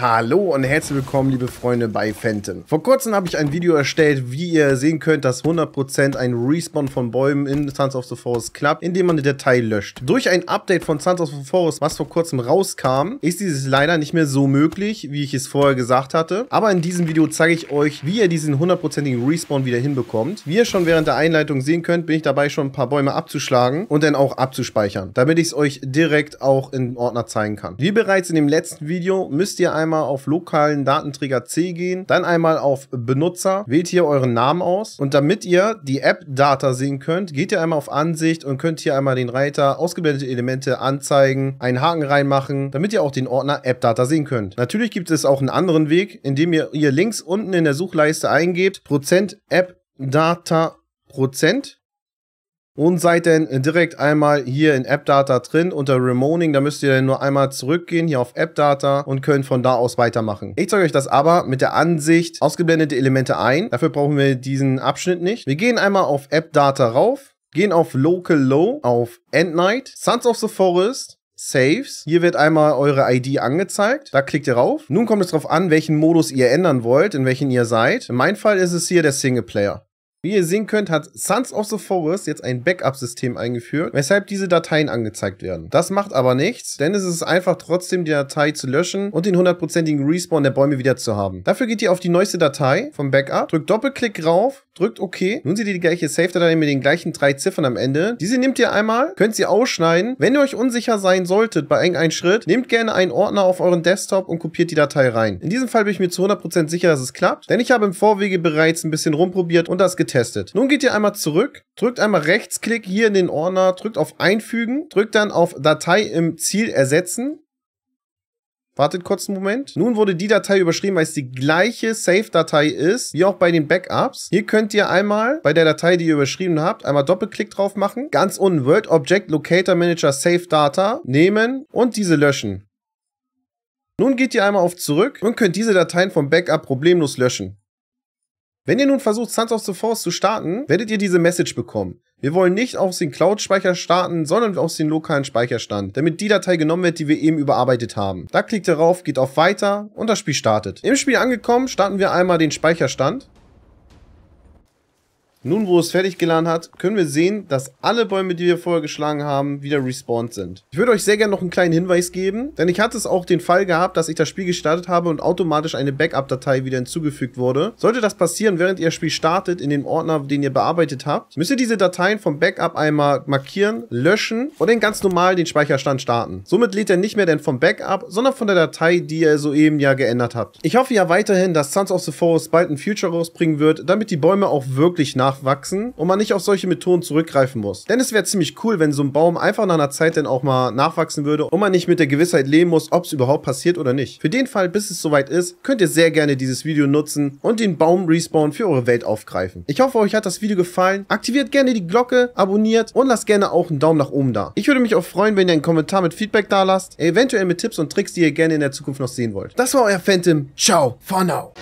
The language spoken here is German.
Hallo und herzlich willkommen, liebe Freunde bei Phantom. Vor kurzem habe ich ein Video erstellt, wie ihr sehen könnt, dass 100% ein Respawn von Bäumen in Sons of the Forest klappt, indem man eine Datei löscht. Durch ein Update von Sons of the Forest, was vor kurzem rauskam, ist dieses leider nicht mehr so möglich, wie ich es vorher gesagt hatte. Aber in diesem Video zeige ich euch, wie ihr diesen 100%igen Respawn wieder hinbekommt. Wie ihr schon während der Einleitung sehen könnt, bin ich dabei schon ein paar Bäume abzuschlagen und dann auch abzuspeichern, damit ich es euch direkt auch in Ordner zeigen kann. Wie bereits in dem letzten Video müsst ihr einmal einmal auf lokalen Datenträger C gehen, dann einmal auf Benutzer, wählt hier euren Namen aus und damit ihr die App-Data sehen könnt, geht ihr einmal auf Ansicht und könnt hier einmal den Reiter ausgeblendete Elemente anzeigen, einen Haken reinmachen, damit ihr auch den Ordner App-Data sehen könnt. Natürlich gibt es auch einen anderen Weg, indem ihr hier links unten in der Suchleiste eingebt, Prozent App-Data Prozent und seid dann direkt einmal hier in AppData drin unter Remoning. Da müsst ihr dann nur einmal zurückgehen hier auf AppData und könnt von da aus weitermachen. Ich zeige euch das aber mit der Ansicht ausgeblendete Elemente ein. Dafür brauchen wir diesen Abschnitt nicht. Wir gehen einmal auf AppData rauf, gehen auf Local Low, auf Endnight, Sons of the Forest, Saves. Hier wird einmal eure ID angezeigt. Da klickt ihr rauf. Nun kommt es darauf an, welchen Modus ihr ändern wollt, in welchen ihr seid. In meinem Fall ist es hier der Singleplayer. Wie ihr sehen könnt, hat Sons of the Forest jetzt ein Backup-System eingeführt, weshalb diese Dateien angezeigt werden. Das macht aber nichts, denn es ist einfach trotzdem die Datei zu löschen und den hundertprozentigen Respawn der Bäume wieder zu haben. Dafür geht ihr auf die neueste Datei vom Backup, drückt Doppelklick rauf, drückt OK. Nun seht ihr die gleiche Save-Datei mit den gleichen drei Ziffern am Ende. Diese nehmt ihr einmal, könnt sie ausschneiden. Wenn ihr euch unsicher sein solltet bei irgendeinem Schritt, nehmt gerne einen Ordner auf euren Desktop und kopiert die Datei rein. In diesem Fall bin ich mir zu 100% sicher, dass es klappt, denn ich habe im Vorwege bereits ein bisschen rumprobiert und das getestet getestet. Nun geht ihr einmal zurück, drückt einmal Rechtsklick hier in den Ordner, drückt auf Einfügen, drückt dann auf Datei im Ziel ersetzen. Wartet kurz einen Moment. Nun wurde die Datei überschrieben, weil es die gleiche Save-Datei ist, wie auch bei den Backups. Hier könnt ihr einmal bei der Datei, die ihr überschrieben habt, einmal Doppelklick drauf machen. Ganz unten Word Object Locator Manager Save Data nehmen und diese löschen. Nun geht ihr einmal auf Zurück und könnt diese Dateien vom Backup problemlos löschen. Wenn ihr nun versucht, Sons of the Force zu starten, werdet ihr diese Message bekommen. Wir wollen nicht aus dem Cloud-Speicher starten, sondern aus dem lokalen Speicherstand, damit die Datei genommen wird, die wir eben überarbeitet haben. Da klickt ihr rauf, geht auf Weiter und das Spiel startet. Im Spiel angekommen, starten wir einmal den Speicherstand. Nun, wo es fertig geladen hat, können wir sehen, dass alle Bäume, die wir vorher geschlagen haben, wieder respawned sind. Ich würde euch sehr gerne noch einen kleinen Hinweis geben, denn ich hatte es auch den Fall gehabt, dass ich das Spiel gestartet habe und automatisch eine Backup-Datei wieder hinzugefügt wurde. Sollte das passieren, während ihr das Spiel startet, in dem Ordner, den ihr bearbeitet habt, müsst ihr diese Dateien vom Backup einmal markieren, löschen und dann ganz normal den Speicherstand starten. Somit lädt er nicht mehr denn vom Backup, sondern von der Datei, die ihr soeben ja geändert habt. Ich hoffe ja weiterhin, dass Sons of the Forest bald ein Future rausbringen wird, damit die Bäume auch wirklich nach nachwachsen und man nicht auf solche Methoden zurückgreifen muss. Denn es wäre ziemlich cool, wenn so ein Baum einfach nach einer Zeit dann auch mal nachwachsen würde und man nicht mit der Gewissheit leben muss, ob es überhaupt passiert oder nicht. Für den Fall, bis es soweit ist, könnt ihr sehr gerne dieses Video nutzen und den Baum-Respawn für eure Welt aufgreifen. Ich hoffe, euch hat das Video gefallen. Aktiviert gerne die Glocke, abonniert und lasst gerne auch einen Daumen nach oben da. Ich würde mich auch freuen, wenn ihr einen Kommentar mit Feedback da lasst, eventuell mit Tipps und Tricks, die ihr gerne in der Zukunft noch sehen wollt. Das war euer Phantom. Ciao, for now.